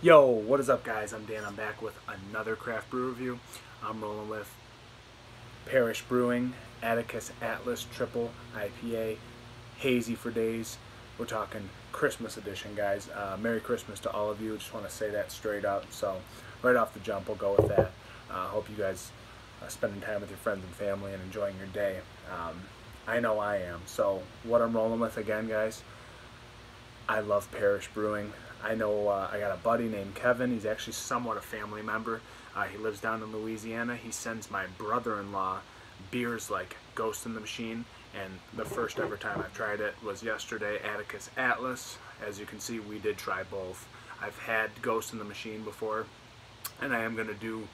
Yo, what is up guys? I'm Dan. I'm back with another craft brew review. I'm rolling with Parish Brewing Attacus Atlas Triple IPA Hazy for Days. We're talking Christmas edition, guys. Uh, Merry Christmas to all of you. Just want to say that straight up. So, right off the jump, we'll go with that. Uh, hope you guys are spending time with your friends and family and enjoying your day. Um, I know I am. So, what I'm rolling with again, guys, I love Parish Brewing. I know uh, I got a buddy named Kevin. He's actually somewhat a family member. Uh, he lives down in Louisiana. He sends my brother-in-law beers like Ghost in the Machine. And the first ever time I've tried it was yesterday, Attacus Atlas. As you can see, we did try both. I've had Ghost in the Machine before, and I am going to do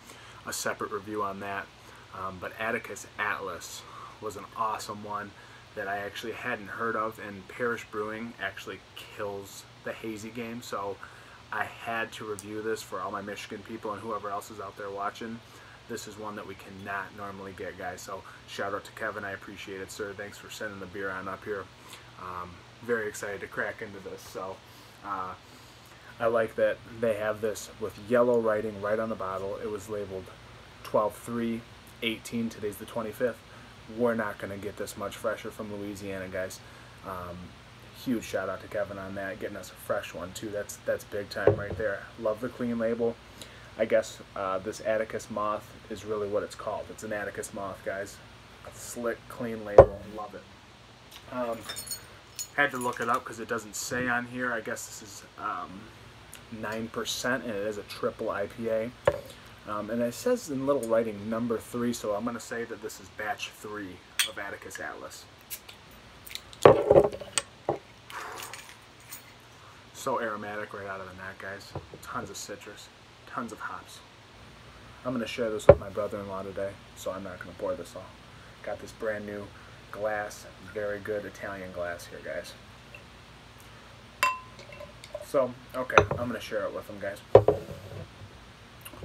a separate review on that. Um, but Attacus Atlas was an awesome one that I actually hadn't heard of, and Parish Brewing actually kills the hazy game, so I had to review this for all my Michigan people and whoever else is out there watching. This is one that we cannot normally get, guys. So shout out to Kevin. I appreciate it, sir. Thanks for sending the beer on up here. Um, very excited to crack into this. So uh, I like that they have this with yellow writing right on the bottle. It was labeled 12-3, 18. Today's the 25th. We're not going to get this much fresher from Louisiana, guys. Um, huge shout out to Kevin on that, getting us a fresh one too. That's that's big time right there. Love the clean label. I guess uh, this Attacus moth is really what it's called. It's an Attacus moth, guys. A Slick, clean label. Love it. Um, had to look it up because it doesn't say on here. I guess this is um, 9% and it is a triple IPA. Um, and it says in little writing number three, so I'm going to say that this is batch three of Attacus Atlas. So aromatic right out of the neck, guys. Tons of citrus, tons of hops. I'm going to share this with my brother-in-law today, so I'm not going to pour this all. Got this brand new glass, very good Italian glass here, guys. So, okay, I'm going to share it with them, guys.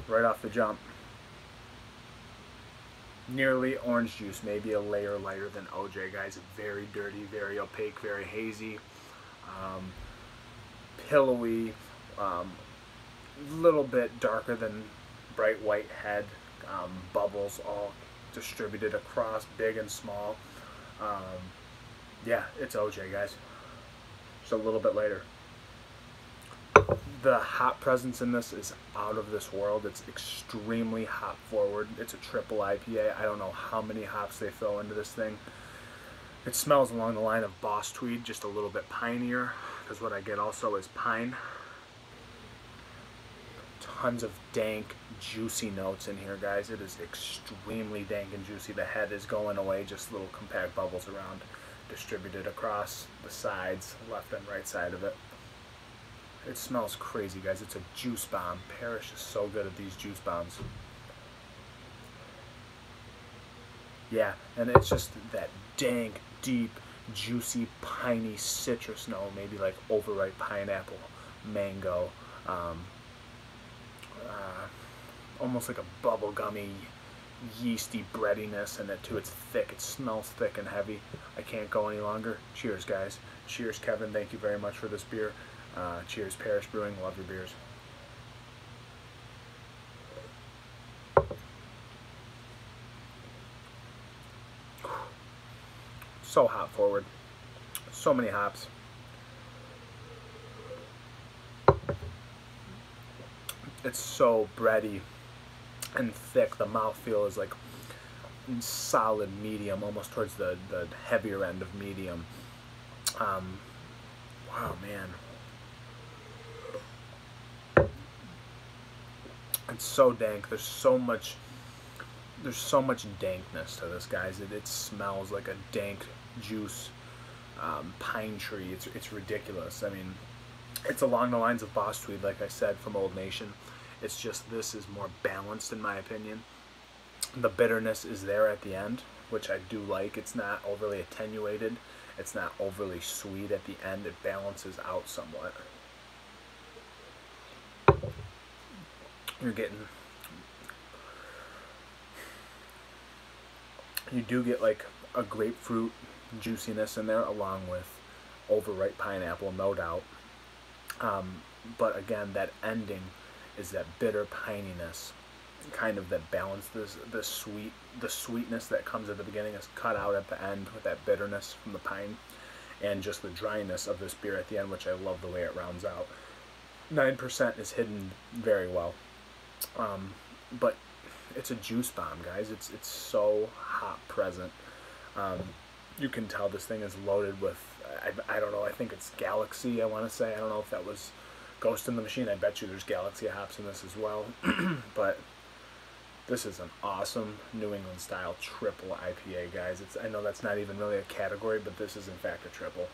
Right off the jump. Nearly orange juice, maybe a layer lighter than OJ, guys. Very dirty, very opaque, very hazy. Um, pillowy, a um, little bit darker than bright white head, um, bubbles all distributed across, big and small. Um, yeah, it's OJ, guys. Just a little bit later. The hop presence in this is out of this world. It's extremely hop forward. It's a triple IPA. I don't know how many hops they throw into this thing. It smells along the line of Boss Tweed, just a little bit pinier because what I get also is pine. Tons of dank, juicy notes in here, guys. It is extremely dank and juicy. The head is going away, just little compact bubbles around, distributed across the sides, left and right side of it. It smells crazy, guys. It's a juice bomb. Parish is so good at these juice bombs. Yeah, and it's just that dank, deep, juicy, piney citrus note, maybe like overripe pineapple, mango, um, uh, almost like a bubblegummy, yeasty breadiness in it too. It's thick. It smells thick and heavy. I can't go any longer. Cheers, guys. Cheers, Kevin. Thank you very much for this beer. Uh, cheers, Parish Brewing. Love your beers. so hop forward. So many hops. It's so bready and thick. The mouthfeel is like solid medium, almost towards the, the heavier end of medium. Um, wow, man. It's so dank. There's so much there's so much dankness to this, guys. It, it smells like a dank juice um, pine tree. It's, it's ridiculous. I mean, it's along the lines of Boss Tweed, like I said, from Old Nation. It's just this is more balanced, in my opinion. The bitterness is there at the end, which I do like. It's not overly attenuated. It's not overly sweet at the end. It balances out somewhat. You're getting you do get like a grapefruit juiciness in there along with overripe pineapple, no doubt. Um, but again, that ending is that bitter pininess, kind of that balance. This the sweet the sweetness that comes at the beginning is cut out at the end with that bitterness from the pine, and just the dryness of this beer at the end, which I love the way it rounds out. Nine percent is hidden very well, um, but it's a juice bomb, guys. It's it's so hot present. Um, you can tell this thing is loaded with I, I don't know I think it's Galaxy I want to say. I don't know if that was Ghost in the Machine. I bet you there's Galaxy hops in this as well. But this is an awesome New England style triple IPA guys. It's I know that's not even really a category but this is in fact a triple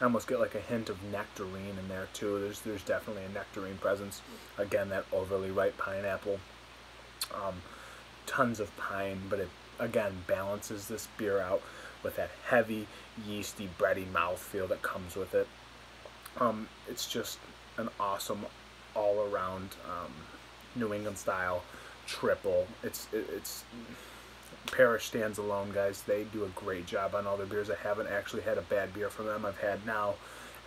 I almost get like a hint of nectarine in there too. There's there's definitely a nectarine presence. Again, that overly ripe pineapple. Um, tons of pine, but it again balances this beer out with that heavy, yeasty, bready mouthfeel that comes with it. Um, it's just an awesome all-around um, New England style triple. It's it, it's Parish stands alone, guys. They do a great job on all their beers. I haven't actually had a bad beer from them. I've had now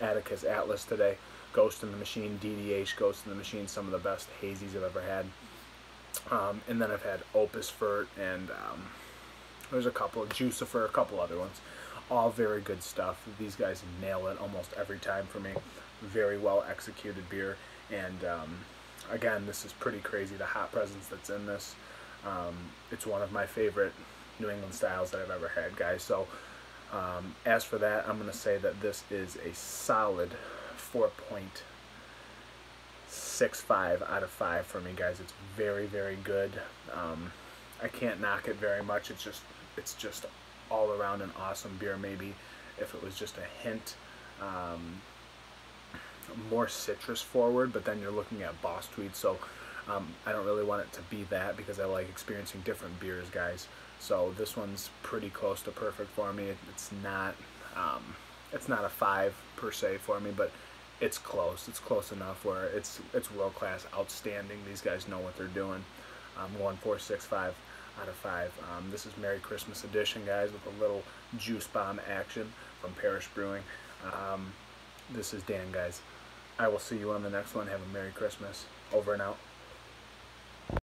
Attacus Atlas today, Ghost in the Machine, DDH Ghost in the Machine, some of the best hazies I've ever had. Um, and then I've had Opus Furt and um, there's a couple, Jucifer, a couple other ones. All very good stuff. These guys nail it almost every time for me. Very well executed beer. And um, again, this is pretty crazy, the hot presence that's in this. Um, it's one of my favorite New England styles that I've ever had, guys. So um, as for that, I'm going to say that this is a solid 4.65 out of 5 for me, guys. It's very, very good. Um, I can't knock it very much. It's just, it's just all around an awesome beer. Maybe if it was just a hint um, more citrus forward, but then you're looking at Boss Tweed, so um, I don't really want it to be that because I like experiencing different beers, guys. So this one's pretty close to perfect for me. It's not, um, it's not a five per se for me, but it's close. It's close enough where it's it's world class, outstanding. These guys know what they're doing. Um, one four six five out of five. Um, this is Merry Christmas edition, guys, with a little juice bomb action from Parish Brewing. Um, this is Dan, guys. I will see you on the next one. Have a Merry Christmas. Over and out.